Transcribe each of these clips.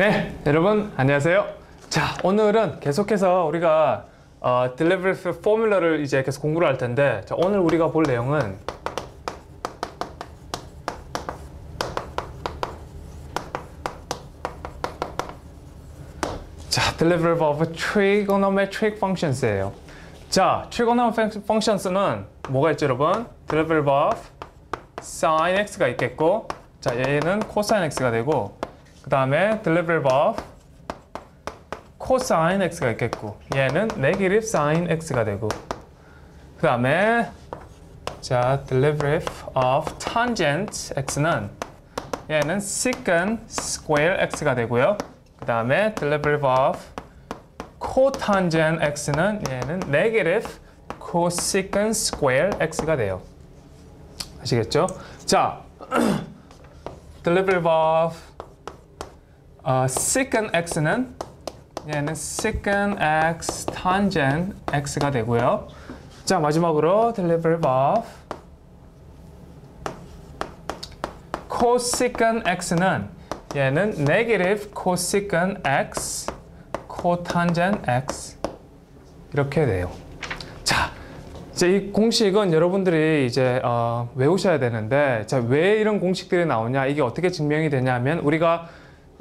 네, 여러분 안녕하세요. 자, 오늘은 계속해서 우리가 어, delivery 포뮬러를 이제 계속 공부를 할 텐데, 자, 오늘 우리가 볼 내용은 자, delivery of trigonometric functions예요. 자, trigonometric functions는 뭐가 있죠, 여러분? delivery of sin x가 있겠고, 자, 얘는 cosine x가 되고, 그 다음에 delivery of cosine x가 있겠고, 얘는 negative sin x가 되고, 그 다음에 자, derivative of tangent x는 얘는 secant square x가 되고요. 그 다음에 derivative of cotangent x는 얘는 negative cosecant square x가 돼요. 아시겠죠? 자, derivative of 어, secant x는 얘는 secant x tangent x가 되고요. 자, 마지막으로 derivative of cosecant x는 얘는 negative cosecant x cotangent x 이렇게 돼요. 자, 이제 이 공식은 여러분들이 이제 어, 외우셔야 되는데, 자, 왜 이런 공식들이 나오냐? 이게 어떻게 증명이 되냐면 우리가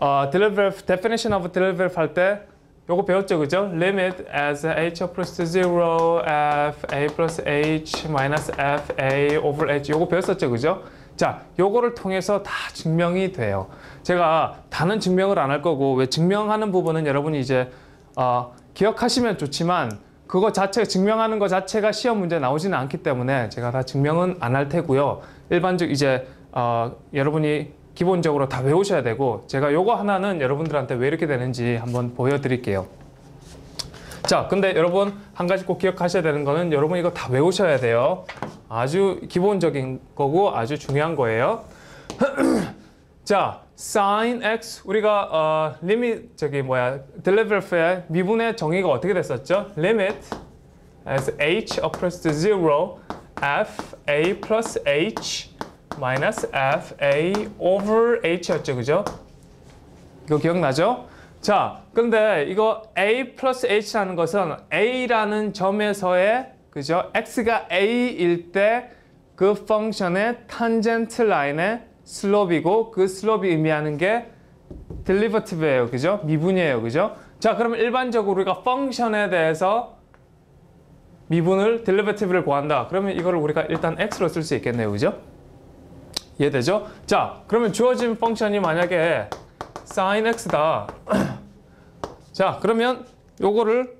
어, derivative definition of derivative 할때 요거 배웠죠, 그죠? Limit as h to zero, f a plus h minus f a over h 요거 배웠었죠, 그죠? 자, 요거를 통해서 다 증명이 돼요. 제가 다는 증명을 안 할 거고 왜 증명하는 부분은 여러분이 이제 어, 기억하시면 좋지만 그거 자체 증명하는 거 자체가 시험 문제 나오지는 않기 때문에 제가 다 증명은 안 할 테고요. 일반적 이제 어, 여러분이 기본적으로 다 외우셔야 되고 제가 요거 하나는 여러분들한테 왜 이렇게 되는지 한번 보여드릴게요. 자, 근데 여러분 한 가지 꼭 기억하셔야 되는 거는 여러분 이거 다 외우셔야 돼요. 아주 기본적인 거고 아주 중요한 거예요. 자, sin x 우리가 어, 리밋 저기 뭐야 derivative 미분의 정의가 어떻게 됐었죠? limit as h approaches zero f a plus h minus f a over h였죠, 그죠? 이거 기억나죠? 자, 근데 이거 a plus h라는 것은 a라는 점에서의 그죠? x가 a일 때 그 펑션의 탄젠트 라인의 슬롭이고 그 슬롭이 의미하는 게 derivative예요. 그죠? 미분이에요. 그죠? 자, 그러면 일반적으로 우리가 펑션에 대해서 미분을 derivative를 구한다. 그러면 이거를 우리가 일단 x로 쓸 수 있겠네요. 그죠? 이해되죠? 자, 그러면 주어진 펑션이 만약에 sin x다. 자, 그러면 요거를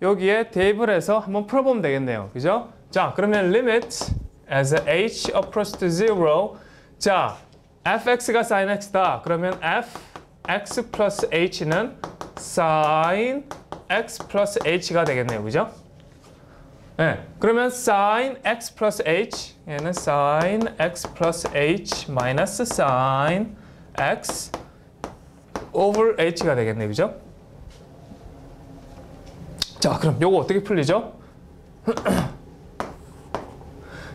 여기에 해서 한번 풀어보면 되겠네요. 그죠? 자, 그러면 limit as h approaches to zero. 자, fx가 sin x다. 그러면 fx plus h는 sin x plus h가 되겠네요. 그죠? 네, 그러면 sin x plus h 얘는 sin x plus h 마이너스 sin x over h가 되겠네요. 그죠? 자, 그럼 요거 어떻게 풀리죠?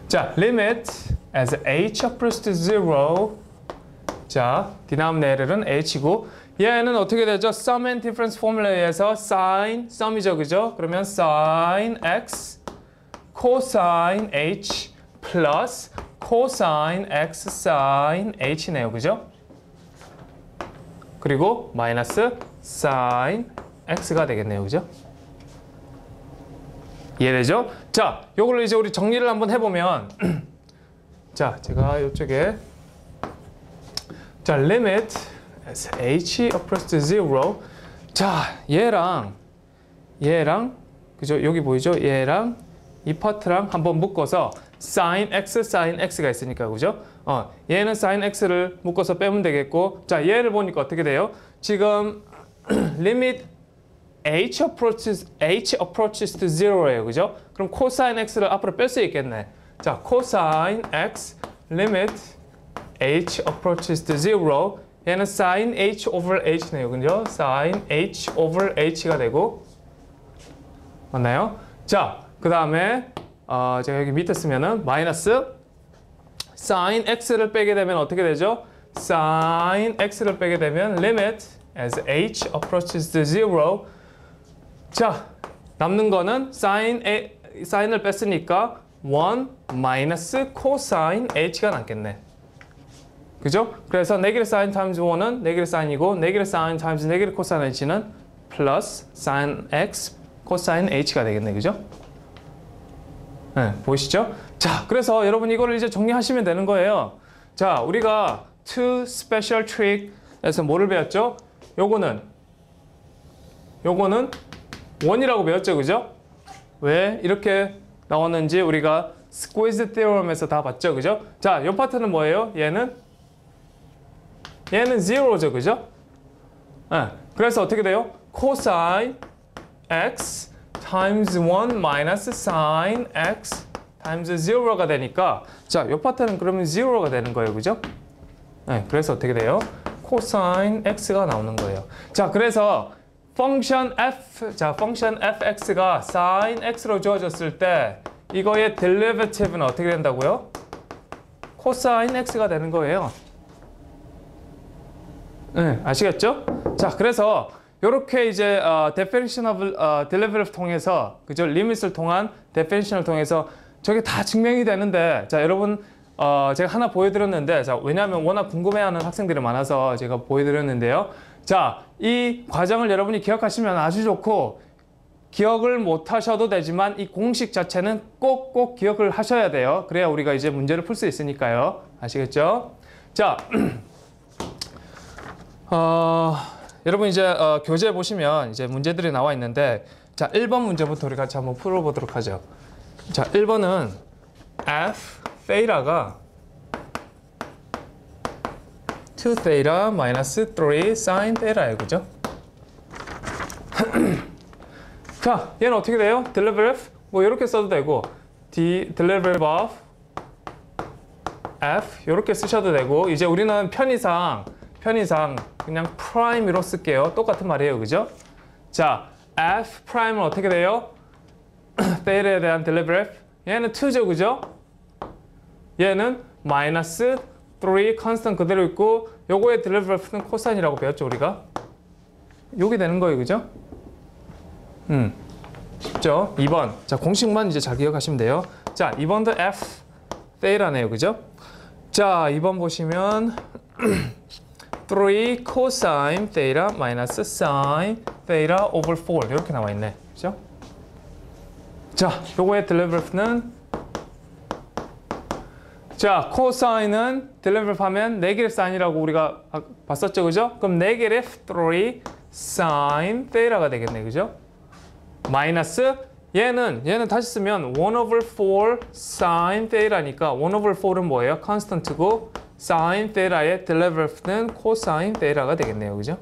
자, limit as h approaches to zero. 자, denominator는 h고 얘는 어떻게 되죠? sum and difference 포뮬러에서 sin, sum이죠, 그죠? 그러면 sin x cosine h plus cosine x sin h네요, 그죠? 그리고 마이너스 sin x가 되겠네요, 그죠? 이해되죠? 자, 요걸로 이제 우리 정리를 한번 해보면 자, 제가 이쪽에 자, limit as h approaches to zero 자, 얘랑 얘랑 그죠? 여기 보이죠? 얘랑 이 파트랑 한번 묶어서 sin x, sin x가 있으니까 그죠? 어, 얘는 sin x를 묶어서 빼면 되겠고 자, 얘를 보니까 어떻게 돼요? 지금 limit h approaches h approaches to zero예요. 그죠? 그럼 cosine x를 앞으로 뺄 수 있겠네. 자, cosine x limit h approaches to zero 얘는 sin h over h네요. 그죠? sin h over h가 되고 맞나요? 자, 그 다음에 어, 제가 여기 밑에 쓰면은 마이너스 sin x를 빼게 되면 어떻게 되죠? sin x를 빼게 되면 limit as h approaches the zero. 자, 남는 거는 sin a sine을 뺐으니까 1 minus cosine h가 남겠네. 그죠? 그래서 네기르 사인 타임즈 1은 네기르 사인이고 네기르 사인 타임즈 네기르 코사인 h는 플러스 사인 x 코사인 h가 되겠네. 그죠? 네, 보이시죠? 자, 그래서 여러분 이거를 이제 정리하시면 되는 거예요. 자, 우리가 two special trick에서 뭐를 배웠죠? 요거는 요거는 원이라고 배웠죠, 그죠? 왜 이렇게 나왔는지 우리가 스퀴즈 theorem에서 다 봤죠, 그죠? 자, 요 파트는 뭐예요? 얘는 얘는 zero죠, 그죠? 네, 그래서 어떻게 돼요? cosine x times 1 minus sin x times 0가 되니까 자, 요 파트는 그러면 0가 되는 거예요. 그죠? 네, 그래서 어떻게 돼요? cosine x가 나오는 거예요. 자, 그래서 펑션 f 자, 펑션 fx가 sin x로 주어졌을 때 이거의 derivative는 어떻게 된다고요? cosine x가 되는 거예요. 네, 아시겠죠? 자, 그래서 이렇게 이제 어, definition of 어, derivative 통해서 그죠? 리밋을 통한 definition을 통해서 저게 다 증명이 되는데 자, 여러분 어, 제가 하나 보여드렸는데 자, 왜냐하면 워낙 궁금해하는 학생들이 많아서 제가 보여드렸는데요. 자, 이 과정을 여러분이 기억하시면 아주 좋고 기억을 못 하셔도 되지만 이 공식 자체는 꼭꼭 기억을 하셔야 돼요. 그래야 우리가 이제 문제를 풀 수 있으니까요. 아시겠죠? 자, 어, 여러분 이제 어, 교재 보시면 이제 문제들이 나와 있는데 자 1번 문제부터 우리 같이 한번 풀어보도록 하죠. 자 1번은 f theta가 2 theta minus 3 sin theta예요, 그죠? 자 얘는 어떻게 돼요? derivative 뭐 이렇게 써도 되고 d derivative of f 이렇게 쓰셔도 되고 이제 우리는 편의상 편의상 그냥 prime으로 쓸게요. 똑같은 말이에요. 그죠? 자, f prime은 어떻게 돼요? 테일에 대한 derivative. 얘는 2죠. 그죠? 얘는 마이너스 3 constant 그대로 있고 요거의 derivative는 cosine이라고 배웠죠, 우리가. 요게 되는 거예요. 그죠? 음. 쉽죠? 2번. 자, 공식만 이제 잘 기억하시면 돼요. 자, 2번도 f theta네요. 그죠? 자, 2번 보시면 3 cosine theta minus sin theta over 4 이렇게 나와 있네. 그죠? 자, 요거의 derivative는 자, cosine은 derivative 하면 negative sign이라고 우리가 아- 봤었죠. 그죠? 그럼 negative 3 sin theta가 되겠네. 그죠? 마이너스 얘는 얘는 다시 쓰면 1 over 4 sin theta니까 1 over 4는 뭐예요? constant고 sin theta의 derivative는 cosine theta가 되겠네요. 그죠?